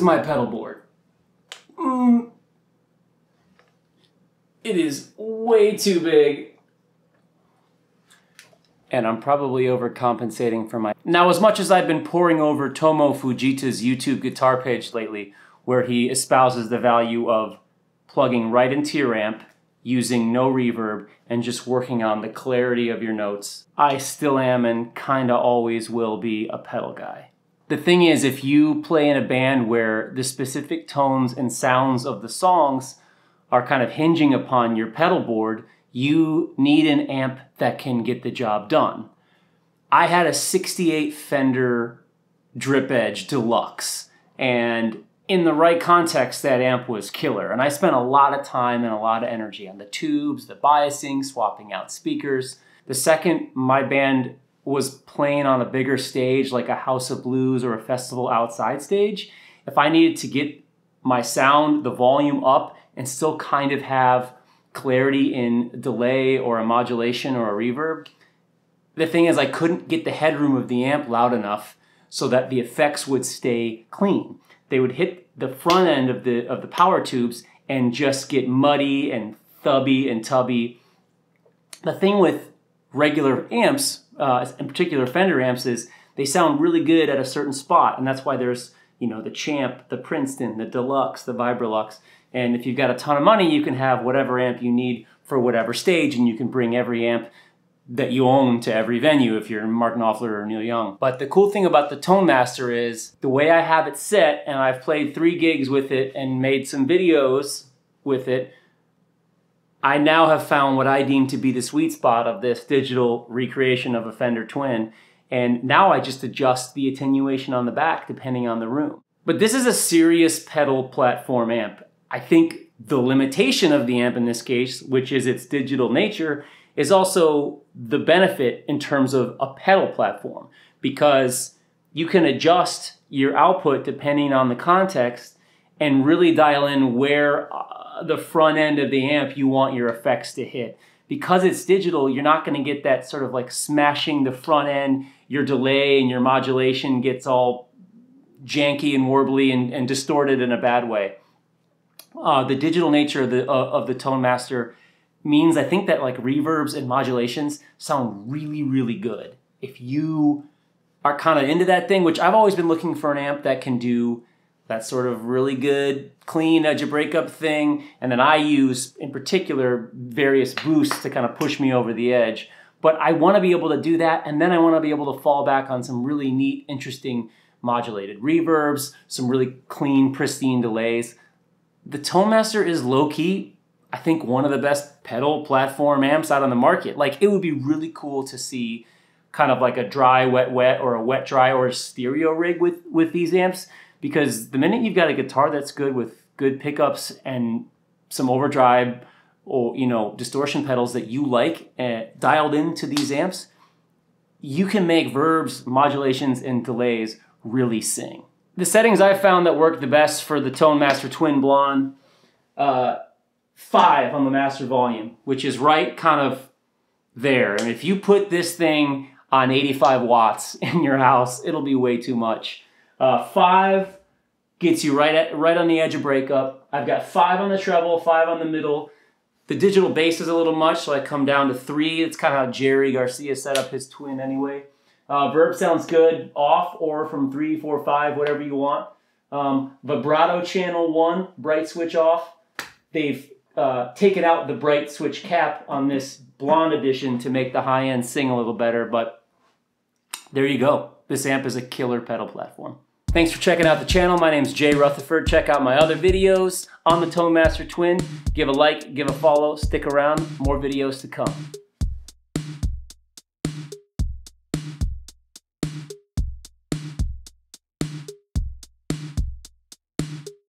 is my pedal board. Mm. It is way too big. And I'm probably overcompensating for my... Now, as much as I've been poring over Tomo Fujita's YouTube guitar page lately, where he espouses the value of plugging right into your amp, using no reverb, and just working on the clarity of your notes, I still am and kinda always will be a pedal guy. The thing is, if you play in a band where the specific tones and sounds of the songs are kind of hinging upon your pedal board, you need an amp that can get the job done. I had a 68 Fender Drip Edge Deluxe, and in the right context, that amp was killer. And I spent a lot of time and a lot of energy on the tubes, the biasing, swapping out speakers. The second my band was playing on a bigger stage, like a House of Blues or a festival outside stage, if I needed to get my sound, the volume up, and still kind of have clarity in delay or a modulation or a reverb, the thing is I couldn't get the headroom of the amp loud enough so that the effects would stay clean they would hit the front end of the of the power tubes and just get muddy and thubby and tubby. The thing with regular amps, uh, in particular Fender amps, is they sound really good at a certain spot, and that's why there's you know the Champ, the Princeton, the Deluxe, the Vibrolux, and if you've got a ton of money, you can have whatever amp you need for whatever stage, and you can bring every amp that you own to every venue if you're Mark Knopfler or Neil Young. But the cool thing about the Tone Master is the way I have it set, and I've played three gigs with it and made some videos with it, I now have found what I deem to be the sweet spot of this digital recreation of a Fender Twin. And now I just adjust the attenuation on the back depending on the room. But this is a serious pedal platform amp. I think the limitation of the amp in this case, which is its digital nature, is also the benefit in terms of a pedal platform because you can adjust your output depending on the context and really dial in where uh, the front end of the amp you want your effects to hit. Because it's digital, you're not going to get that sort of like smashing the front end, your delay and your modulation gets all janky and warbly and, and distorted in a bad way. Uh, the digital nature of the, uh, of the Tone Master means I think that like reverbs and modulations sound really, really good. If you are kind of into that thing, which I've always been looking for an amp that can do that sort of really good, clean edge of breakup thing. And then I use, in particular, various boosts to kind of push me over the edge. But I want to be able to do that, and then I want to be able to fall back on some really neat, interesting modulated reverbs, some really clean, pristine delays. The Tone Master is low key I think one of the best pedal platform amps out on the market. Like it would be really cool to see kind of like a dry wet wet or a wet dry or a stereo rig with with these amps because the minute you've got a guitar that's good with good pickups and some overdrive or you know distortion pedals that you like uh, dialed into these amps you can make verbs modulations and delays really sing the settings i found that work the best for the tone master twin blonde uh, five on the master volume, which is right kind of there. And if you put this thing on 85 watts in your house, it'll be way too much. Uh, five gets you right at right on the edge of breakup. I've got five on the treble, five on the middle. The digital bass is a little much, so I come down to three. It's kind of how Jerry Garcia set up his twin anyway. Uh, verb sounds good off or from three, four, five, whatever you want. Um, vibrato channel one, bright switch off. They've uh, taken out the bright switch cap on this blonde edition to make the high end sing a little better, but there you go. This amp is a killer pedal platform. Thanks for checking out the channel. My name is Jay Rutherford. Check out my other videos on the Tone Master Twin. Give a like, give a follow, stick around. More videos to come.